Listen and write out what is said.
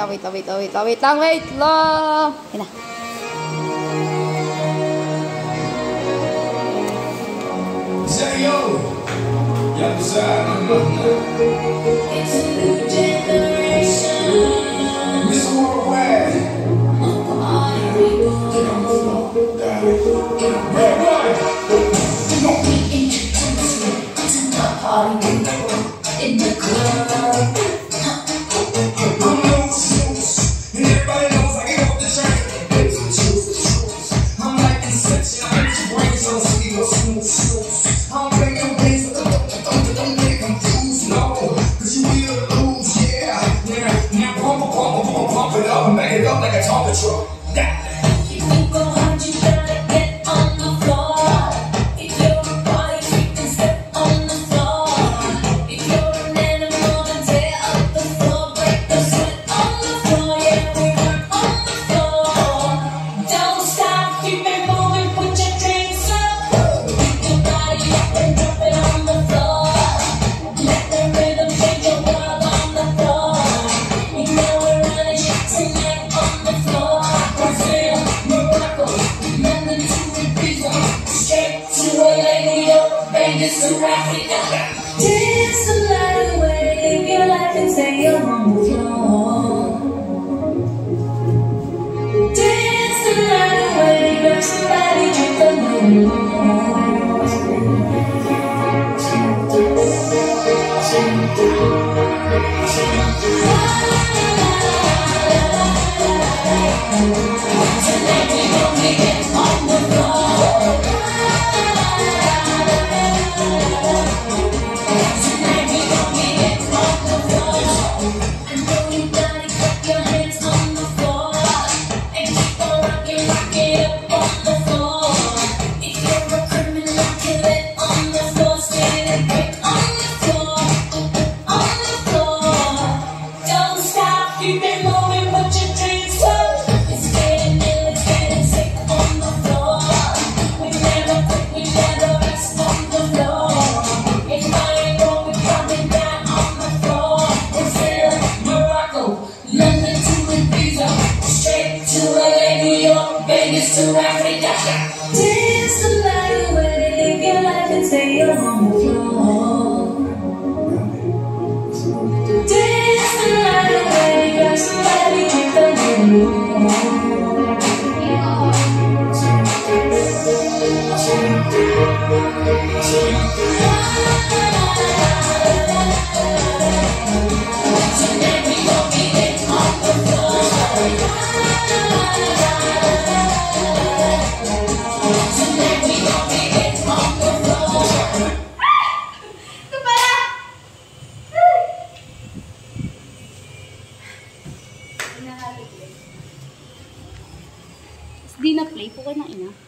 Wait, wait, wait, wait lang, wait lang. Yan It's a new generation. Miss Worldwide. Get on the floor, darling. Get on the floor. In the club. smooth smooth. I'm breaking days, don't make them lose, no. Cause you will lose, yeah. Now, now pump, pump, pump, pump it up and back it up like a Tonka truck. to a lady up and it's to Africa. Dance the Linda. to every day. Di na play po ka ng ina.